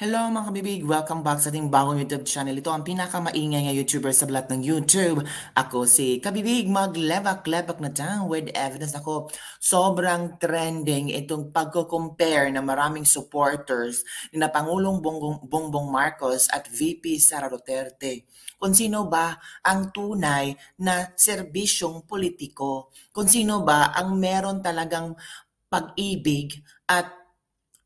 Hello mga kabibig! Welcome back sa ating bagong YouTube channel. Ito ang pinakamaingay nga YouTuber sa lahat ng YouTube. Ako si Kabibig, maglebak-lebak na dyan with evidence ako. Sobrang trending itong pagko-compare ng maraming supporters na Pangulong Bongbong, Bongbong Marcos at VP Sara Duterte. Kung sino ba ang tunay na serbisyong politiko. Kung sino ba ang meron talagang pag-ibig at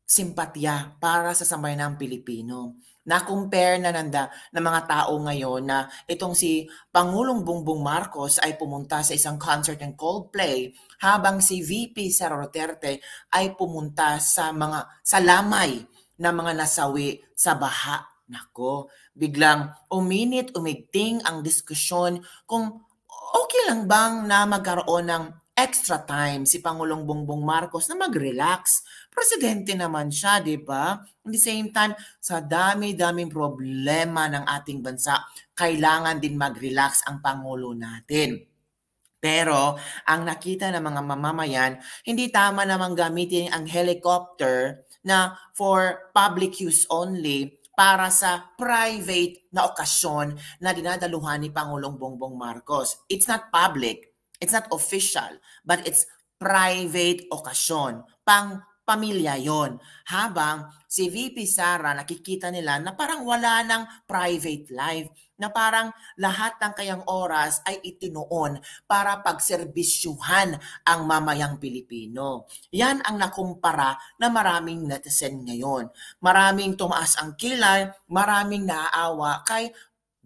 simpatya para sa sambayanang Pilipino. Na-compare na nanda ng mga tao ngayon na itong si Pangulong Bongbong Marcos ay pumunta sa isang concert ng Coldplay habang si VP Sara Duterte ay pumunta sa mga sa lamay na mga nasawi sa baha. Nako, biglang uminit, umigting ang diskusyon kung okay lang bang na magkaroon ng extra time si Pangulong Bongbong Marcos na mag-relax. Presidente naman siya, di ba? At the same time, sa dami-daming problema ng ating bansa, kailangan din mag-relax ang Pangulo natin. Pero ang nakita ng mga mamamayan, hindi tama namang gamitin ang helicopter na for public use only para sa private na okasyon na dinadaluhan ni Pangulong Bongbong Marcos. It's not public It's not official, but it's private okasyon. Pang pamilya yon. Habang si VP Sara nakikita nila na parang wala ng private life, na parang lahat ng kayang oras ay itinuon para pagserbisyuhan ang mamayang Pilipino. Yan ang nakumpara na maraming netizen ngayon. Maraming tumaas ang kilay, maraming naaawa kay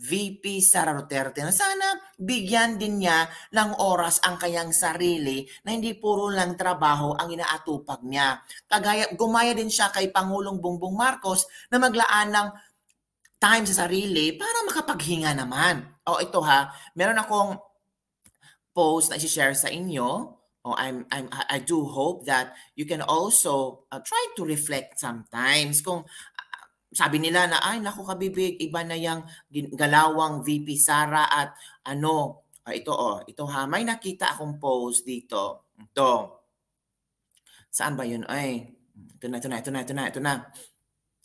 VP Sara Duterte na sana bigyan din niya ng oras ang kanyang sarili na hindi puro lang trabaho ang inaatupag niya. Kagaya, gumaya din siya kay Pangulong Bongbong Marcos na maglaan ng time sa sarili para makapaghinga naman. O ito ha, meron akong post na i-share sa inyo. Oh, I'm, I'm, I do hope that you can also uh, try to reflect sometimes kung sabi nila na ay naku kabibig iba na yang galawang VP Sara at ano uh, ito oh ito ha may nakita akong post dito. Ito. Saan ba yun? Ay ito na ito na ito na ito na ito na.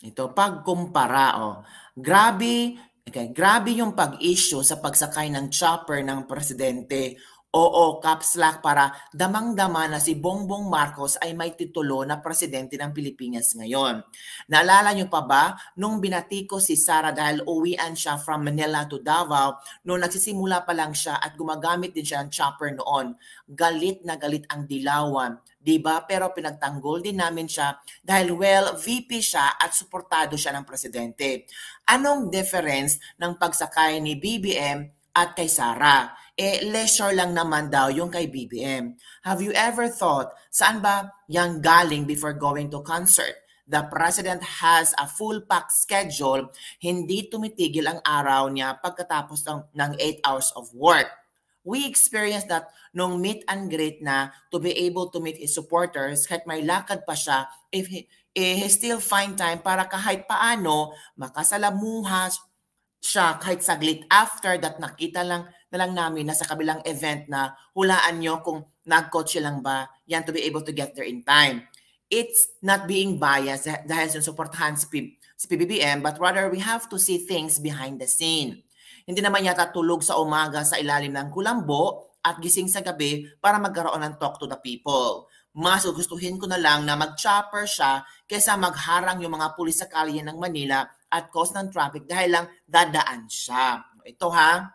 Ito pagkumpara oh. Grabe okay, grabe yung pag-issue sa pagsakay ng chopper ng presidente Oo, caps lock para damang-dama na si Bongbong Marcos ay may titulo na presidente ng Pilipinas ngayon. Naalala niyo pa ba nung binati ko si Sara dahil uwian siya from Manila to Davao nung nagsisimula pa lang siya at gumagamit din siya ng chopper noon. Galit na galit ang dilawan. 'di ba? Pero pinagtanggol din namin siya dahil well, VP siya at suportado siya ng presidente. Anong difference ng pagsakay ni BBM at kay Sara? Eh leisure lang naman daw yung kay BBM. Have you ever thought, saan ba yang galing before going to concert? The president has a full pack schedule, hindi tumitigil ang araw niya pagkatapos ng, ng 8 hours of work. We experienced that nung meet and greet na to be able to meet his supporters, kahit may lakad pa siya, if he, eh, he still find time para kahit paano makasalamuha siya kahit saglit after that nakita lang na lang namin na sa kabilang event na hulaan nyo kung nag-coach lang ba yan to be able to get there in time. It's not being biased dahil sa supportahan si, si PBBM but rather we have to see things behind the scene. Hindi naman yata tulog sa umaga sa ilalim ng kulambo at gising sa gabi para magkaroon ng talk to the people. Mas gustuhin ko na lang na mag-chopper siya kaysa magharang yung mga pulis sa kalye ng Manila at cause ng traffic dahil lang dadaan siya. Ito ha,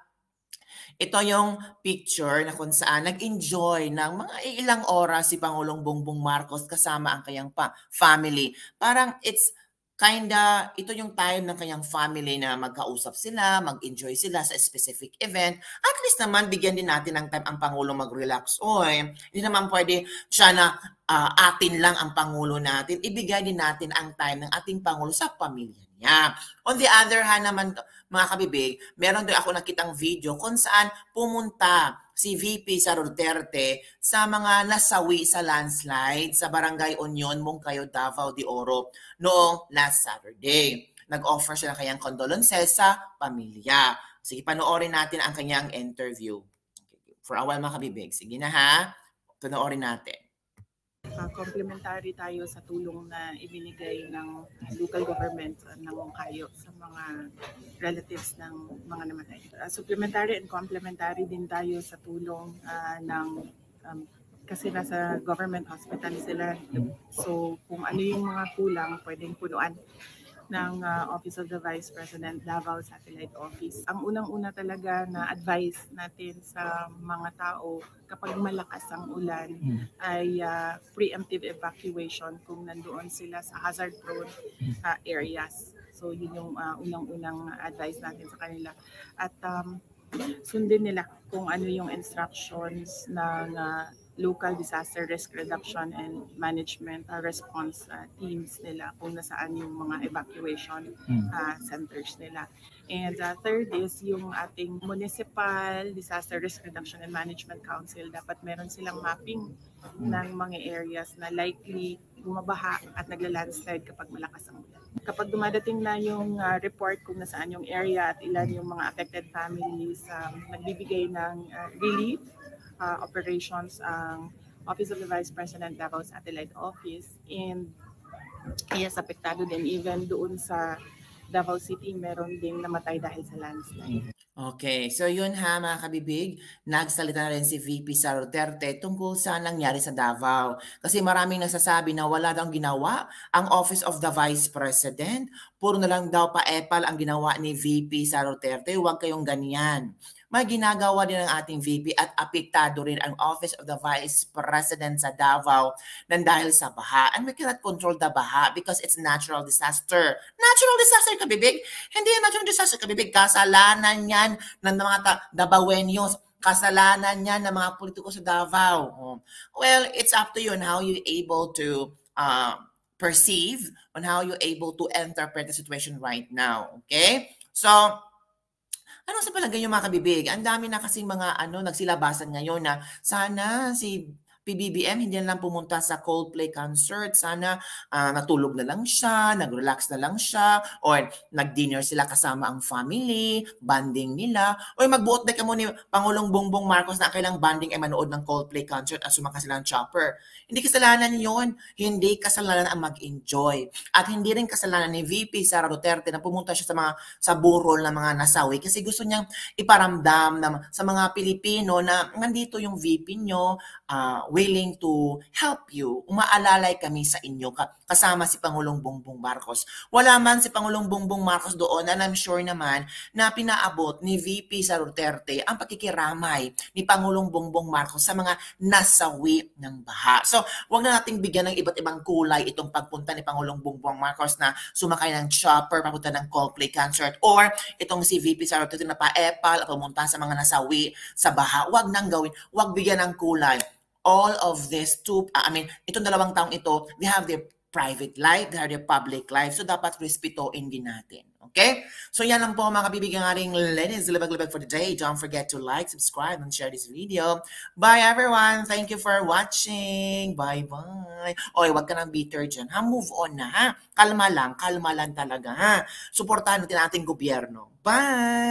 ito yung picture na kung saan nag-enjoy ng mga ilang oras si Pangulong Bongbong Marcos kasama ang kanyang pa family. Parang it's kinda, ito yung time ng kanyang family na magkausap sila, mag-enjoy sila sa specific event. At least naman, bigyan din natin ng time ang Pangulo mag-relax. Oy, hindi naman pwede siya na uh, atin lang ang Pangulo natin. Ibigay din natin ang time ng ating Pangulo sa pamilya niya. On the other hand naman, mga kabibig, meron din ako nakitang video kung saan pumunta si VP sa Duterte sa mga nasawi sa landslide sa Barangay Union, Mungkayo, Davao de Oro noong last Saturday. Nag-offer siya ng kanyang condolences sa pamilya. Sige, panoorin natin ang kanyang interview. For a while mga kabibig. Sige na ha, panoorin natin. Uh, complementary tayo sa tulong na ibinigay ng local government ng Moncayo sa mga relatives ng mga namatay. Uh, supplementary and complementary din tayo sa tulong uh, ng um, kasi nasa government hospital sila. So kung ano yung mga kulang, pwedeng punuan ng uh, Office of the Vice President Davao Satellite Office. Ang unang-una talaga na advice natin sa mga tao kapag malakas ang ulan hmm. ay uh, preemptive evacuation kung nandoon sila sa hazard prone uh, areas. So yun yung uh, unang-unang advice natin sa kanila. At um, sundin nila kung ano yung instructions ng uh, local disaster risk reduction and management uh, response uh, teams nila kung nasaan yung mga evacuation uh, centers nila. And uh, third is yung ating municipal disaster risk reduction and management council dapat meron silang mapping ng mga areas na likely bumabaha at nagla-landslide kapag malakas ang ulan. Kapag dumadating na yung uh, report kung nasaan yung area at ilan yung mga affected families, um, nagbibigay ng uh, relief uh, operations ang Office of the Vice President Davao Satellite Office and yes, apektado din even doon sa Davao City, meron ding namatay dahil sa landslide. Okay, so yun ha mga kabibig, nagsalita na rin si VP Sara tungkol sa nangyari sa Davao. Kasi maraming nasasabi na wala daw ginawa ang Office of the Vice President. Puro na lang daw pa-epal ang ginawa ni VP Sara. Huwag kayong ganyan may ginagawa din ng ating VP at apektado rin ang Office of the Vice President sa Davao nang dahil sa baha. And we cannot control the baha because it's natural disaster. Natural disaster, kabibig? Hindi natural disaster, kabibig. Kasalanan yan ng mga Davaoenos kasalanan niya ng mga politiko sa Davao. Well, it's up to you on how you able to uh, perceive, on how you able to interpret the situation right now. Okay? So, ano sa palagay niyo mga kabibig? Ang dami na kasing mga ano nagsilabasan ngayon na sana si PBBM hindi na lang pumunta sa Coldplay concert. Sana uh, natulog na lang siya, nag-relax na lang siya, or nag-dinner sila kasama ang family, banding nila, or magbuot na mo ni Pangulong Bongbong Marcos na kailang banding ay manood ng Coldplay concert at sumaka sila ng chopper. Hindi kasalanan yon Hindi kasalanan ang mag-enjoy. At hindi rin kasalanan ni VP Sara Duterte na pumunta siya sa mga sa burol ng mga nasawi kasi gusto niyang iparamdam na, sa mga Pilipino na nandito yung VP nyo, uh, willing to help you. Umaalalay kami sa inyo kasama si Pangulong Bongbong Marcos. Wala man si Pangulong Bongbong Marcos doon and I'm sure naman na pinaabot ni VP sa Duterte ang pakikiramay ni Pangulong Bongbong Marcos sa mga nasawi ng baha. So, wag na nating bigyan ng iba't ibang kulay itong pagpunta ni Pangulong Bongbong Marcos na sumakay ng chopper, papunta ng Coldplay concert or itong si VP sa Duterte na pa-epal pumunta sa mga nasawi sa baha. Wag nang gawin, wag bigyan ng kulay all of this two, I mean, itong dalawang taong ito, they have their private life, they have their public life. So, dapat respetuin din natin. Okay? So, yan lang po mga kabibigyan ating ladies, libag-libag for the day. Don't forget to like, subscribe, and share this video. Bye, everyone. Thank you for watching. Bye-bye. Oy, wag ka nang bitter dyan. Ha? Move on na, ha? Kalma lang. Kalma lang talaga, ha? Suportahan natin ating gobyerno. Bye!